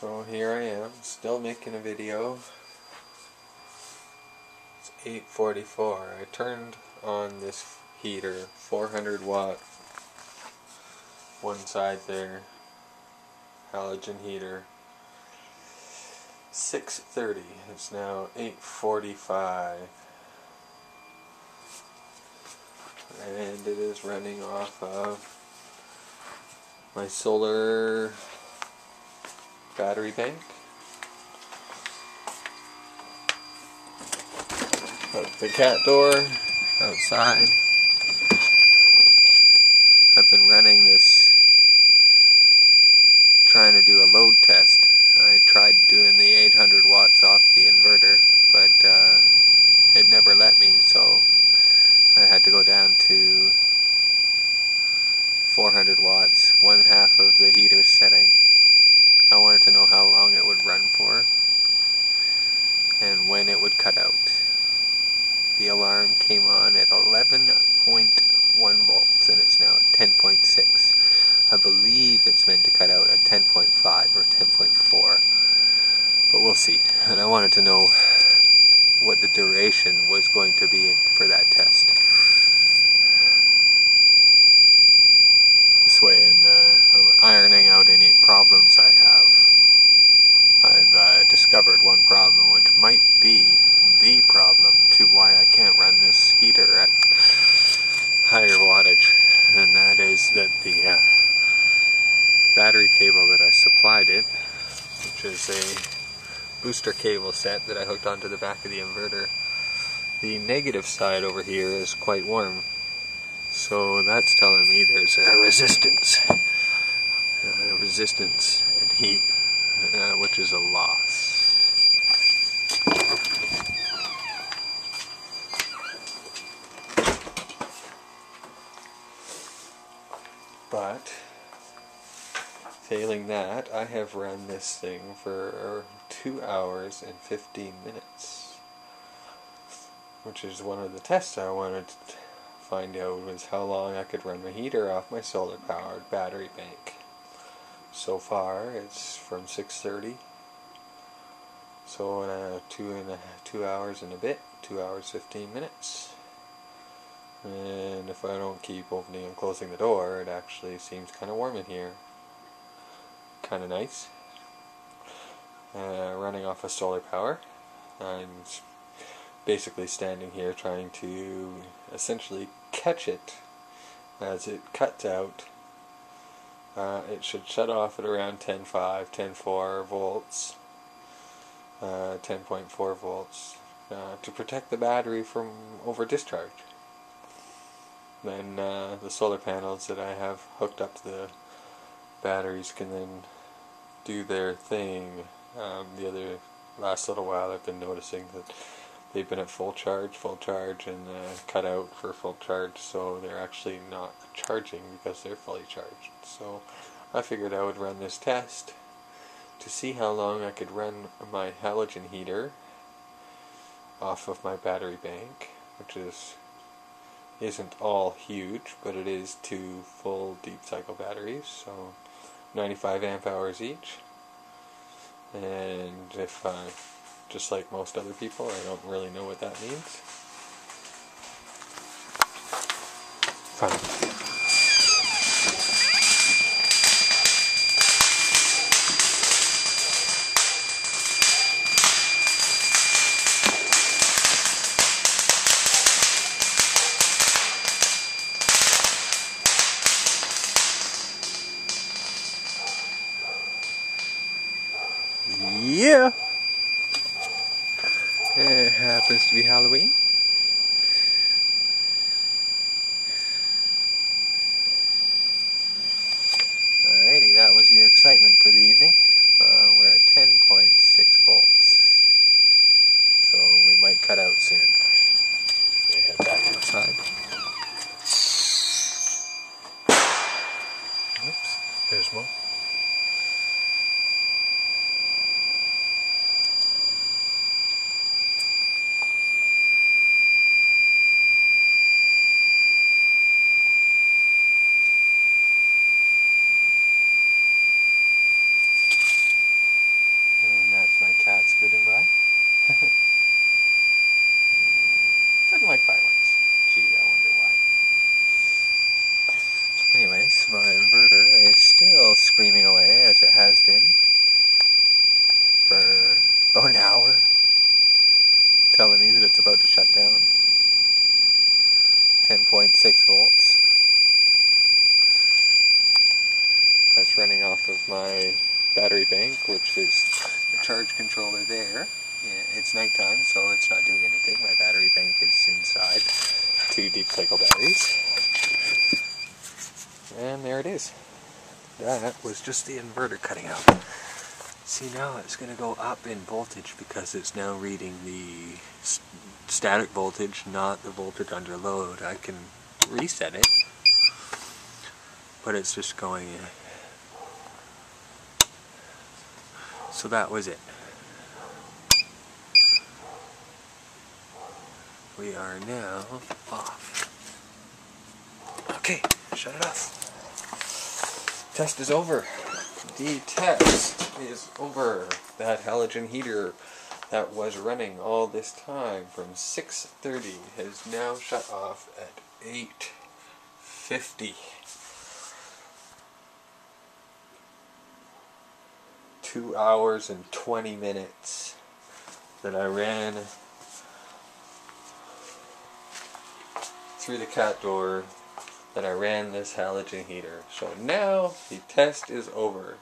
So here I am, still making a video. It's 8.44. I turned on this heater, 400 watt, one side there, halogen heater. 6.30, it's now 8.45. And it is running off of my solar battery bank. The cat door, outside. I've been running this, trying to do a load test. I tried doing the 800 watts off the inverter, but uh, it never let me, so I had to go down to 400 watts, one half of the heater setting. I wanted to know how long it would run for and when it would cut out. The alarm came on at 11.1 volts and it's now at 10.6. I believe it's meant to cut out at 10.5 or 10.4, but we'll see. And I wanted to know what the duration was going to be for that test. This way, in uh, ironing out any problems I have, I've uh, discovered one problem which might be the problem to why I can't run this heater at higher wattage, and that the uh, battery cable that I supplied it, which is a booster cable set that I hooked onto the back of the inverter, the negative side over here is quite warm. So that's telling me there's a resistance. Uh, resistance and heat, uh, which is a loss. But, failing that, I have run this thing for 2 hours and 15 minutes. Which is one of the tests I wanted to find out was how long I could run my heater off my solar powered battery bank. So far it's from 6.30 so in a two and a, two hours and a bit, two hours 15 minutes. And if I don't keep opening and closing the door, it actually seems kind of warm in here. Kind of nice. Uh, running off of solar power. I'm basically standing here trying to essentially catch it as it cuts out. Uh, it should shut off at around 10.5, 10.4 volts, uh, 10.4 volts, uh, to protect the battery from over discharge. Then uh, the solar panels that I have hooked up to the batteries can then do their thing. Um, the other last little while I've been noticing that they've been at full charge, full charge, and uh, cut out for full charge, so they're actually not charging because they're fully charged. So I figured I would run this test to see how long I could run my halogen heater off of my battery bank, which is isn't all huge, but it is two full deep cycle batteries, so 95 amp hours each. And if I just like most other people. I don't really know what that means. Fine. Yeah. It happens to be Halloween. Alrighty, that was your excitement for the evening. Uh, we're at 10.6 volts. So we might cut out soon. We head back outside. Oops, there's more. Doesn't like fireworks. Gee, I wonder why. Anyways, my inverter is still screaming away as it has been for about an hour, telling me that it's about to shut down. 10.6 volts. That's running off of my battery bank, which is the charge controller there. It's nighttime, so it's not doing anything. My battery bank is inside. Two deep cycle batteries. And there it is. That was just the inverter cutting out. See now it's going to go up in voltage because it's now reading the static voltage, not the voltage under load. I can reset it, but it's just going So that was it. We are now off. Okay, shut it off. Test is over. The test is over. That halogen heater that was running all this time from 6.30 has now shut off at 8.50. two hours and 20 minutes that I ran through the cat door that I ran this halogen heater. So now the test is over.